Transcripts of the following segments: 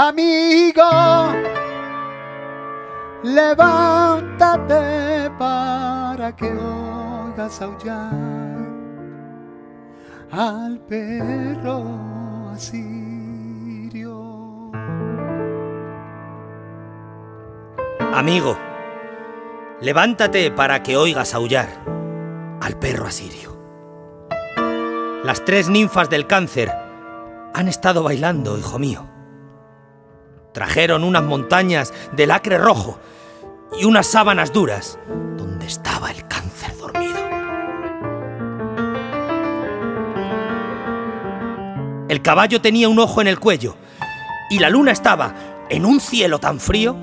Amigo, levántate para que oigas aullar al perro asirio. Amigo, levántate para que oigas aullar al perro asirio. Las tres ninfas del cáncer han estado bailando, hijo mío. Trajeron unas montañas de lacre rojo y unas sábanas duras donde estaba el cáncer dormido. El caballo tenía un ojo en el cuello y la luna estaba en un cielo tan frío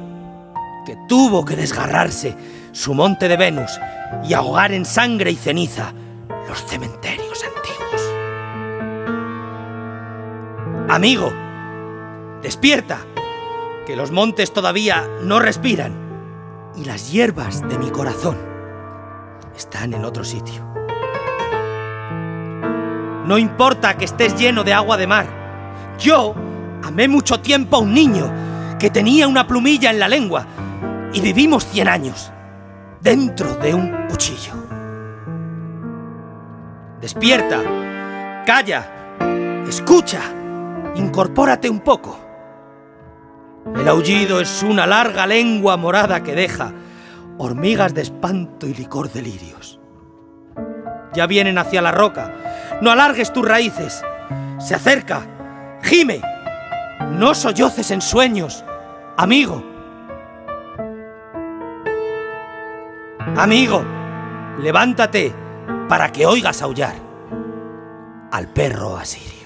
que tuvo que desgarrarse su monte de Venus y ahogar en sangre y ceniza los cementerios antiguos. Amigo, despierta, que los montes todavía no respiran y las hierbas de mi corazón están en otro sitio. No importa que estés lleno de agua de mar. Yo amé mucho tiempo a un niño que tenía una plumilla en la lengua y vivimos cien años dentro de un cuchillo. Despierta, calla, escucha, incorpórate un poco. El aullido es una larga lengua morada que deja hormigas de espanto y licor de lirios. Ya vienen hacia la roca. No alargues tus raíces. Se acerca. Gime. No solloces en sueños. Amigo. Amigo, levántate para que oigas aullar al perro asirio.